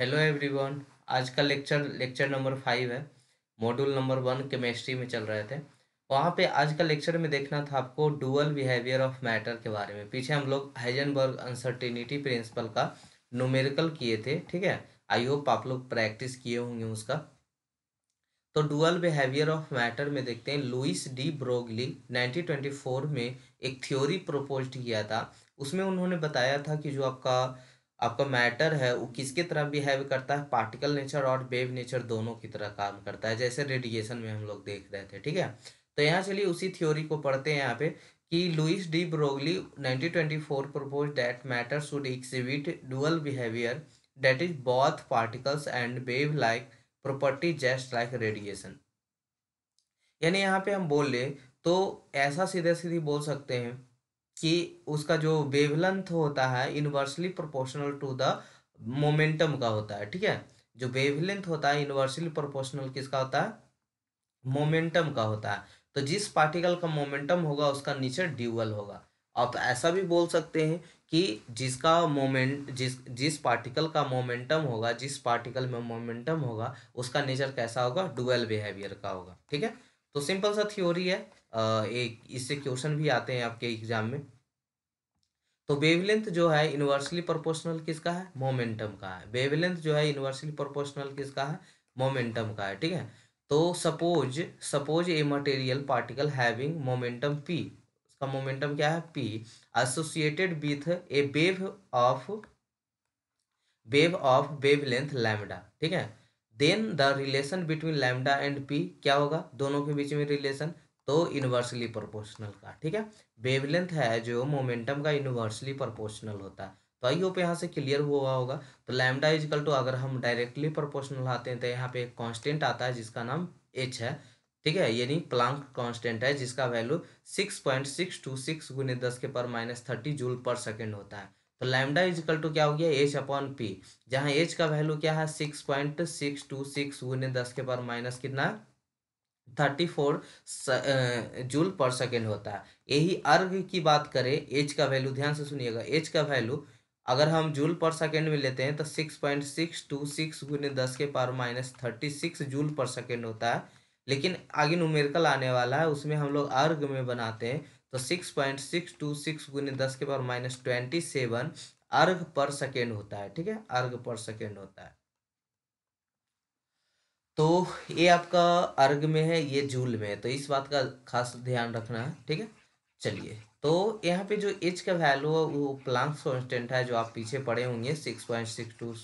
Hello everyone आज का lecture lecture number five है। मॉड्यूल नंबर वन केमिस्ट्री में चल रहे थे। वहाँ पे आज का लेक्चर में देखना था आपको डुअल बिहेवियर ऑफ़ मैटर के बारे में। पीछे हम लोग हाइजनबर्ग अनसर्टिनिटी प्रिंसिपल का न्यूमेरिकल किए थे, ठीक है? आई होप आप लोग प्रैक्टिस किए होंगे उसका। तो डुअल बिहेवियर ऑफ़ मैटर में देखते हैं। लुइस डी ब्रोगली 1924 में एक थ्योरी प्रपोज किया था। उसमें उन्होंने बताया था कि जो आपका आपका मैटर है, वो किसके तरह बिहेव करता है? पार्टिकल नेचर और वेव नेचर दोनों की तरह काम करता है, जैसे रेडिएशन में हम लोग देख रहे थे, ठीक है? तो यहाँ चलिए उसी थ्योरी को पढ़ते हैं यहाँ पे कि Louis de Broglie 1924 propose that matter should exhibit dual behaviour that is both particles and wave like property just like radiation यानी यहाँ पे हम बोल ले तो ऐसा सीधे सीधे बोल सकते हैं कि उसका जो वेवलेंथ होता है inversely proportional to the momentum का होता है, ठीक है? जो वेवलेंथ होता है इनवर्सली प्रोपोर्शनल किसका होता है? मोमेंटम का होता है। तो जिस पार्टिकल का मोमेंटम होगा, उसका नेचर ड्यूअल होगा। आप ऐसा भी बोल सकते हैं कि जिसका मोमेंट जिस जिस पार्टिकल का मोमेंटम होगा, जिस पार्टिकल में मोमेंटम होगा, उसका नेचर कैसा होगा? डुअल बिहेवियर का होगा, ठीक है? तो सिंपल सा थ्योरी है। एक इससे क्वेश्चन भी आते हैं आपके एग्ज़ाम में। तो वेवलेंथ जो है इनवर्सली प्रोपोर्शनल किसका है? मोमेंटम का है। वेवलेंथ जो है इनवर्सली प्रोपोर्शनल किसका है? मोमेंटम का है, ठीक है? तो suppose suppose a material particle having momentum p उसका मोमेंटम क्या है? P associated with a wave of wave of wavelength lambda ठीक है? Then the relation between lambda and p क्या होगा? दोनों के बीच में रिलेशन तो इन्वर्सली प्रोपोर्शनल का, ठीक है? वेवलेंथ है जो मोमेंटम का इन्वर्सली प्रोपोर्शनल होता है। तो आई होप यहाँ से क्लियर हुआ होगा। तो लैमडा इजकल टू अगर हम डायरेक्टली प्रोपोर्शनल आते हैं तो यहाँ पे एक कांस्टेंट आता है जिसका नाम एच है, ठीक है? यानी प्लांक कांस्टेंट है जिसका value six point six two six गुने दस के पर माइनस थर्टी जूल पर सेकेंड होता है। तो लैमडा इजकल टू क्या हो गया? एच अपॉन पी जहाँ एच का वैल्यू क्या है? Six point six two six गुने दस के पर माइनस कितना? थर्टी फोर जूल पर सेकेंड होता है। यही अर्घ की बात करें एच का वैल्यू ध्यान से सुनिएगा। एच का वैल्यू अगर हम जूल पर सेकेंड में लेते हैं तो six point six two six गुने दस के power minus thirty six joule पर सेकेंड होता है। लेकिन आगे न्यूमेरिकल आने वाला है, उसमें हम लोग अर्घ में बनाते हैं तो six point six two six गुने दस के पावर माइनस ट्वेंटी सेवन अर्घ पर सेकेंड होता है, ठीक है? अर्घ पर सेकेंड होता है। तो ये आपका अर्ग में है, ये जूल में है तो इस बात का खास ध्यान रखना है, ठीक है? चलिए तो यहाँ पे जो एच का वैल्यू है, वो प्लांक कॉन्स्टेंट है, जो आप पीछे पढ़े होंगे six point six two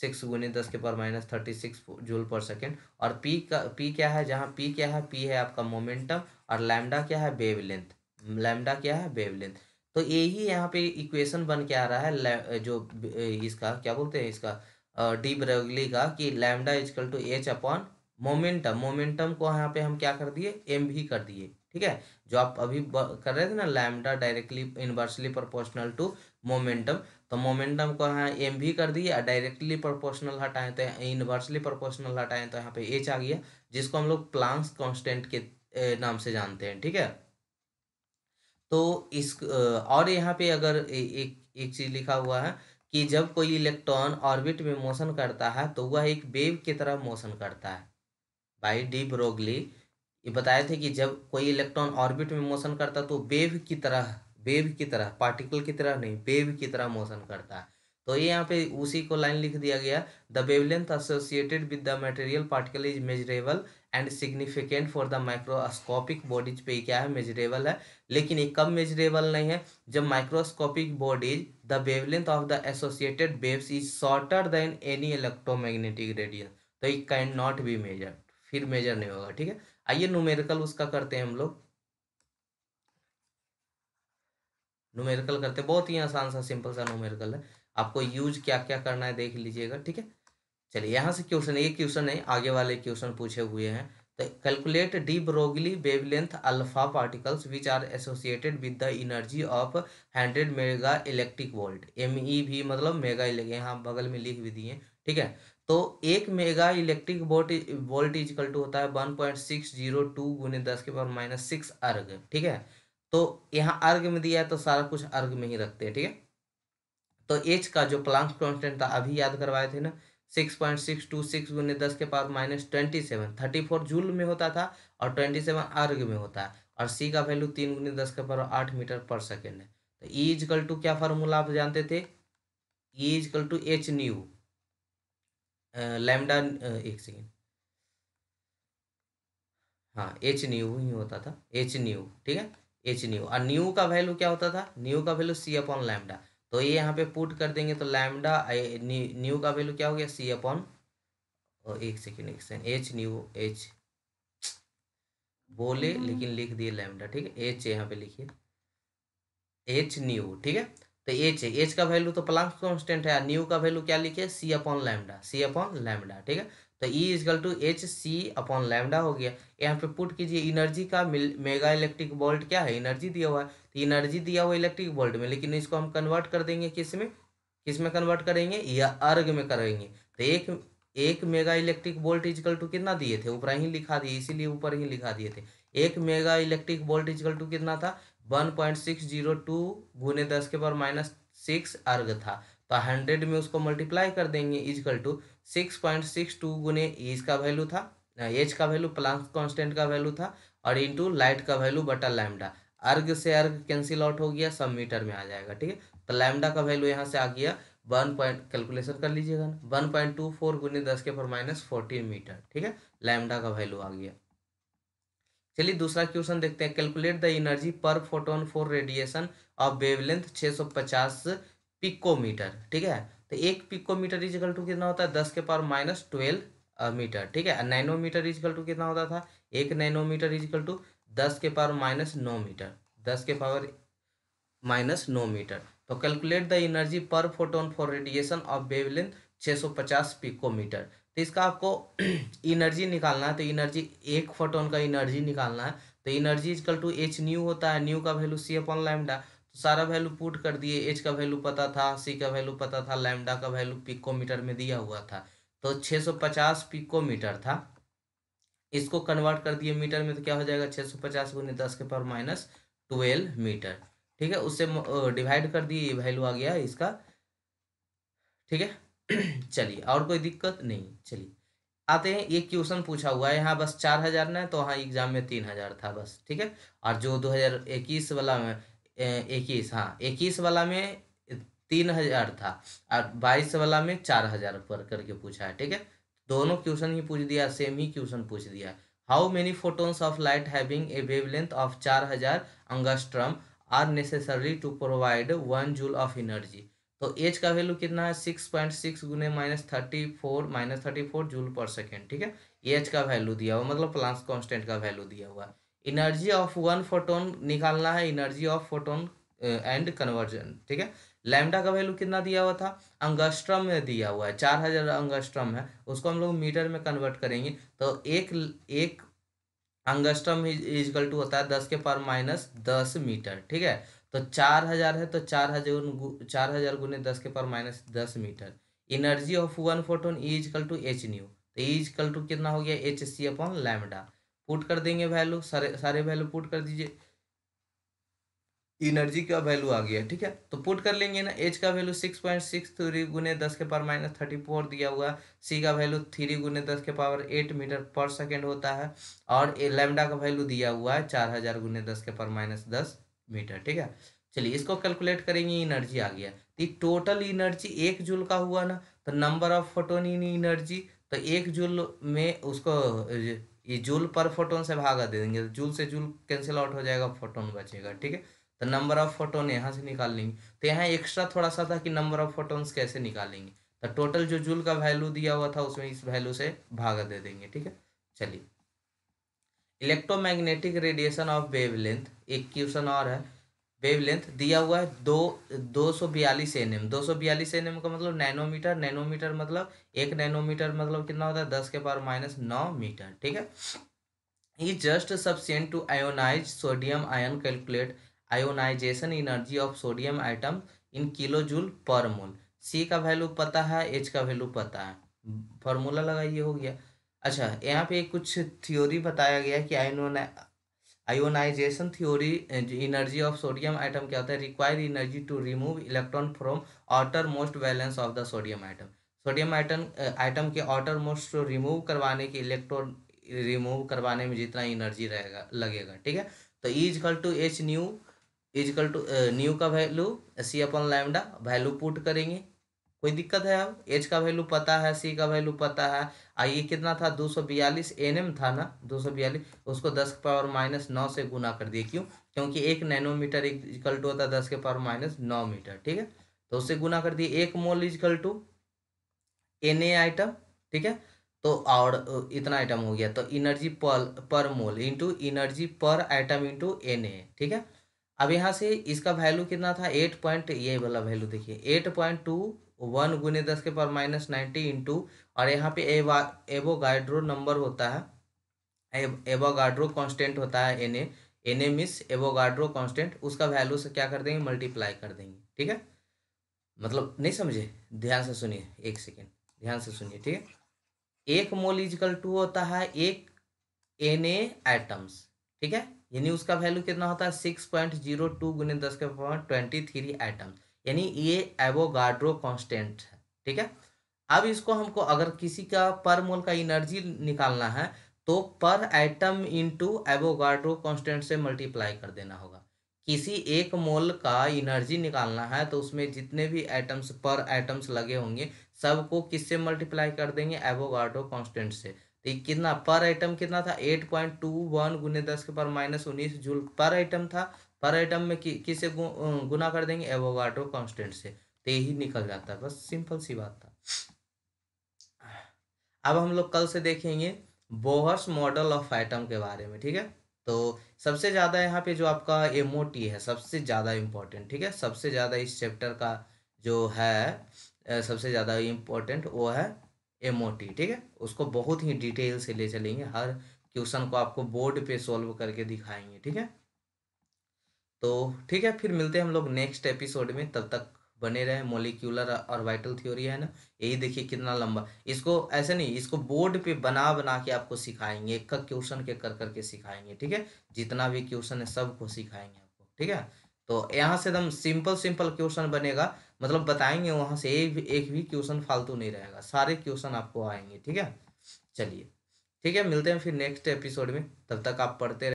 six गुने दस के पर माइनस थर्टी सिक्स जूल पर सेकेंड और पी का पी क्या है, जहाँ पी क्या है पी है आपका मोमेंटम और लैमडा क्या है वेव लेंथ लैमडा क्या है वेव लेंथ तो यही यहाँ पे इक्वेशन बन के आ रहा है जो, इसका, क्या बोलते हैं इसका डी ब्रेगली का कि lambda equal to h upon momentum. Momentum को यहाँ पे हम क्या कर दिए? एम भी कर दिए। ठीक है? जो आप अभी कर रहे थे ना, lambda directly, inversely proportional to momentum तो मोमेंटम को यहाँ एम भी कर दिए डायरेक्टली प्रोपोर्शनल हटाएँ तो इनवर्सली प्रोपोर्शनल हटाएँ तो यहाँ पे एच आ गया, जिसको हम लोग प्लांक्स कॉन्स्टेंट के नाम से जानते हैं। ठीक है? तो इस और यहाँ पे अगर एक एक चीज़ लिखा हुआ है कि जब कोई इलेक्ट्रॉन ऑर्बिट में मोशन करता है तो वह एक वेव की तरह मोशन करता है। बाई डी ब्रोगली, ये बताए थे कि जब कोई इलेक्ट्रॉन ऑर्बिट में मोशन करता तो वेव की तरह, वेव की तरह, पार्टिकल की तरह नहीं, वेव की तरह मोशन करता है। तो ये यहाँ पे उसी को लाइन लिख दिया गया, the wavelength associated with the material particle is measurable and significant for the microscopic bodies पे क्या है मेजरेबल है। लेकिन ये कब मेजरेबल नहीं है? जब microscopic bodies the wavelength of the associated waves is shorter than any electromagnetic radius तो it can not be measure फिर मेजर नहीं होगा, ठीक है? आइए न्यूमेरिकल उसका करते हैं हम लोग। न्यूमेरिकल करते हैं, बहुत ही आसान सा सिंपल सा न्यूमेरिकल है। आपको यूज़ क्या क्या करना है, देख लीजिएगा, ठीक है? चलिए, यहाँ से क्वेश्चन एक क्वेश्चन है आगे वाले क्वेश्चन पूछे हुए हैं। तो calculate de Broglie wavelength alpha particles which are associated with the energy of hundred mega electric volt M E भी मतलब मेगा यहाँ बगल में लिख भी दिए, ठीक है? तो एक mega electric volt volt equal to होता है one point six zero two गुने दस के पावर माइनस सिक्स अर्ग, ठीक है? तो यहाँ अर्ग में दिया है तो सारा कुछ अर्ग में ही रखते हैं, ठीक है? तो एच का जो प्लांक कॉन्स्टेंट था, अभी याद करवाए थे ना six point six two six गुने दस के power minus twenty seven. Thirty four joule में होता था और ट्वेंटी सेवन अर्ग में होता है और सी का वैल्यू तीन गुने दस के पावर आठ मीटर पर सेकेंड है। तो ई इजकल टू क्या फार्मूला आप जानते थे? E equal to h nu lambda एक सेकेंड हाँ एच न्यू ही होता था। एच न्यू ठीक है? एच न्यू और न्यू का वैल्यू क्या होता था? न्यू का वैल्यू सी अपॉन लैमडा तो ये यहाँ पे पुट कर देंगे तो लैमडा न्यू का वैल्यू क्या हो गया? सी अपॉन एक सेकेंड एक सेकेंड एच न्यू एच बोले लेकिन लिख दिए लैमडा ठीक है? एच यहाँ पे लिखिए। एच न्यू ठीक है? तो एच है एच का वैल्यू तो प्लांक कांस्टेंट है न्यू का वैल्यू क्या लिखे? C upon lambda c upon lambda ठीक है? तो E equal to h c upon lambda हो गया। यहाँ पे पुट कीजिए इनर्जी का मेगा इलेक्ट्रिक वोल्ट क्या है? इनर्जी दिया हुआ है। तो इनर्जी दिया हुआ इलेक्ट्रिक वोल्ट में, लेकिन इसको हम कन्वर्ट कर देंगे किसमें? किसमें कन्वर्ट करेंगे? या अर्ग में करेंगे। तो एक एक mega electric volt equal to कितना दिए थे? ऊपर ही लिखा दिए, इसीलिए ऊपर ही लिखा दिए थे। एक mega electric volt equal to कितना था? One point six zero two गुने दस के पावर माइनस सिक्स अर्ग था। तो हंड्रेड में उसको मल्टीप्लाई कर देंगे equal to six point six two गुने एज का वैल्यू था एज का वैल्यू प्लांक कांस्टेंट का वैल्यू था, और इंटू लाइट का वैल्यू बटा लैमडा अर्ग से अर्ग कैंसिल आउट हो गया सब मीटर में आ जाएगा, ठीक है? तो लैमडा का वैल्यू यहाँ से आ गया वन पॉइंट कैलकुलेशन कर लीजिएगा ना वन पॉइंट टू फोर गुने दस के फोर माइनस फोर्टीन मीटर ठीक है? लैमडा का वैल्यू आ गया। चलिए दूसरा क्वेश्चन देखते हैं। Calculate the energy per photon for radiation of wavelength 650 picometer, ठीक है? तो एक पिकोमीटर इजकल टू कितना होता है? दस के पावर माइनस ट्वेल्व मीटर, ठीक है? नैनोमीटर इजकल टू कितना होता था? एक नैनोमीटर इजकल टू दस के पावर माइनस नौ मीटर, दस के पावर माइनस नौ मीटर। तो calculate the energy per photon for radiation of wavelength 650 picometer. तो इसका आपको एनर्जी निकालना है तो एनर्जी एक फोटोन का एनर्जी निकालना है। तो energy equal to h nu होता है। न्यू का वैल्यू सी अपॉन लैमडा सारा वैल्यू पुट कर दिए एच का वैल्यू पता था सी का वैल्यू पता था लैमडा का वैल्यू पिकोमीटर में दिया हुआ था। तो 650 पिकोमीटर था। इसको कन्वर्ट कर दिए मीटर में तो क्या हो जाएगा? 650 सौ पचास गुने दस के पावर माइनस ट्वेल्व मीटर ठीक है? उससे डिवाइड कर दिए वैल्यू आ गया इसका। ठीक है? चलिए, और कोई दिक्कत नहीं। चलिए, आते हैं, एक क्वेश्चन पूछा हुआ है। यहाँ बस चार हज़ार ना तो हाँ एग्ज़ाम में तीन हज़ार था बस। ठीक है? और जो दो हज़ार इक्कीस वाला इक्कीस हाँ इक्कीस वाला में तीन हज़ार था और बाईस वाला में चार हज़ार पर करके पूछा है, ठीक है? दोनों क्वेश्चन ही पूछ दिया सेम ही क्वेश्चन पूछ दिया। How many photons of light having a wavelength of चार हज़ार angstrom are to provide one joule of energy तो एच का वैल्यू कितना है? सिक्स पॉइंट सिक्स गुने minus thirty four minus thirty four joule पर सेकेंड ठीक है? एच का वैल्यू दिया हुआ मतलब प्लांस कॉन्स्टेंट का वैल्यू दिया हुआ। है इनर्जी ऑफ़ वन फोटोन निकालना है energy of photon and conversion ठीक है? लैमडा का वैल्यू कितना दिया हुआ था? अंगस्ट्रम में दिया हुआ है, चार हज़ार अंगस्ट्रम है। उसको हम लोग मीटर में कन्वर्ट करेंगे तो एक एक अंगस्ट्रम इजकल टू होता है दस के पार माइनस दस मीटर, ठीक है? तो चार हज़ार है तो चार हज़ार चार हज़ार गुने दस के पार माइनस दस meter. Energy of one photon equal to h nu तो इजकल टू कितना हो गया? H c upon lambda put कर देंगे वैल्यू सारे सारे वैल्यू पुट कर दीजिए। एनर्जी का वैल्यू आ गया, ठीक है? तो पुट कर लेंगे ना एच का value six point six three गुने दस के पावर माइनस थर्टी फोर दिया हुआ। सी का वैल्यू थ्री गुने दस के पावर एट मीटर पर सेकेंड होता है, और लेमडा का वैल्यू दिया हुआ है चार हज़ार गुने दस के पावर माइनस दस मीटर ठीक है? चलिए, इसको कैलकुलेट करेंगे एनर्जी आ गया। तो टोटल एनर्जी एक जूल का हुआ ना तो number of photon in energy तो एक जूल में उसको, ये जूल पर फोटोन से भागा दे देंगे। तो जूल से जूल कैंसिल आउट हो जाएगा, फोटोन बचेगा, ठीक है? तो नंबर ऑफ़ फोटोन यहाँ से निकाल लेंगे। तो यहाँ एक्स्ट्रा थोड़ा सा था कि नंबर ऑफ़ फोटोन्स कैसे निकालेंगे? तो टोटल जो जूल का वैल्यू दिया हुआ था, उसमें इस वैल्यू से भागा दे देंगे, ठीक है? चलिए। इलेक्ट्रोमैग्नेटिक रेडिएशन ऑफ़ वेवलेंथ एक क्वेश्चन और है। वेवलेंथ दिया हुआ है, दो दो सौ बयालीस एन एम दो सौ बयालीस एन एम का मतलब नैनोमीटर नैनोमीटर मतलब एक नैनोमीटर मतलब कितना होता है? दस के पावर माइनस नौ मीटर, ठीक है? ई just sufficient to ionise sodium ion calculate ionisation energy of sodium atom in kilo joule per mole सी का वैल्यू पता है एच का वैल्यू पता है। फॉर्मूला लगाइए, हो गया। अच्छा यहाँ पे कुछ थ्योरी बताया गया कि आयनो ionisation theory energy of sodium atom क्या होता है? Require energy to remove electron from outermost valence of the sodium atom. Sodium atom atom के आउटर मोस्ट रिमूव करवाने के इलेक्ट्रॉन, रिमूव करवाने में जितना एनर्जी रहेगा, लगेगा, ठीक है? तो is equal to H nu is equal to nu का वैल्यू सी अपन लैमडा वैल्यू पुट करेंगे। कोई दिक्कत है? अब एच का वैल्यू पता है सी का वैल्यू पता है। आई कितना था? दो सौ बयालीस एन एम था ना? दो सौ बयालीस, उसको दस के पावर माइनस नौ से गुना कर दिए। क्यों? क्योंकि एक नैनोमीटर इक्वल टू होता है दस के पावर माइनस नौ मीटर, ठीक है? तो उससे गुना कर दिए। एक mole is equal to N A atom ठीक है? तो और इतना आइटम हो गया। तो energy per per mole into energy per atom into N A ठीक है? अब यहाँ से इसका वैल्यू कितना था? एट पॉइंट ये वाला वैल्यू देखिए। एट पॉइंट टू वन गुने दस के पावर माइनस नाइन्टी इंटू और यहाँ पे एवा, एवोगाड्रो नंबर होता है। एवोगाड्रो कांस्टेंट होता है एन ए एन ए मिस एवोगाड्रो कांस्टेंट उसका वैल्यू से क्या कर देंगे? मल्टीप्लाई कर देंगे। ठीक है? मतलब नहीं समझे? ध्यान से सुनिए, एक सेकेंड ध्यान से सुनिए, ठीक है? एक मोल इजकल टू होता है एक एन एटम्स ठीक है? यानी उसका वैल्यू कितना होता है? सिक्स पॉइंट ज़ीरो टू गुने दस के पावर ट्वेंटी थ्री एटम्स यानी ये एवोगाड्रो कांस्टेंट है, ठीक है? अब इसको हमको अगर किसी का पर मोल का एनर्जी निकालना है तो per atom into Avogadro constant से मल्टीप्लाई कर देना होगा। किसी एक मोल का एनर्जी निकालना है तो उसमें जितने भी एटम्स पर एटम्स लगे होंगे, सबको किससे मल्टीप्लाई कर देंगे? एवोगाड्रो कांस्टेंट से। तो कितना पर आइटम कितना था? एट पॉइंट टू वन गुने दस के पर माइनस उन्नीस जूल पर आइटम था। पर आइटम में कि, किसे गु, गुना कर देंगे? एवोगाड्रो कांस्टेंट से। तो यही निकल जाता। है बस सिंपल सी बात था। अब हम लोग कल से देखेंगे बोहर्स मॉडल ऑफ़ आइटम के बारे में ठीक है? तो सबसे ज़्यादा यहाँ पे जो आपका एमओटी है सबसे ज़्यादा इम्पोर्टेंट ठीक है? सबसे ज़्यादा इस चैप्टर का जो है सबसे ज़्यादा इम्पोर्टेंट वो है एमओटी ठीक है? उसको बहुत ही डिटेल से ले चलेंगे। हर क्वेश्चन को आपको बोर्ड पे सॉल्व करके दिखाएँगे, ठीक है? तो ठीक है, फिर मिलते हैं हम लोग नेक्स्ट एपिसोड में। तब तक बने रहे मोलिक्यूलर और वाइटल थ्योरी है ना? यही देखिए कितना लंबा। इसको ऐसे नहीं, इसको बोर्ड पे बना बना के आपको सिखाएँगे, एक क्वेश्चन के कर करके सिखाएँगे, ठीक है? जितना भी क्वेश्चन है, सबको सिखाएँगे आपको, ठीक है? तो यहाँ से एकदम सिंपल सिंपल क्वेश्चन बनेगा। मतलब बताएँगे वहाँ से, एक एक भी क्वेश्चन फालतू नहीं रहेगा। सारे क्वेश्चन आपको आएँगे, ठीक है? चलिए, ठीक है, मिलते हैं फिर नेक्स्ट एपिसोड में। तब तक आप पढ़ते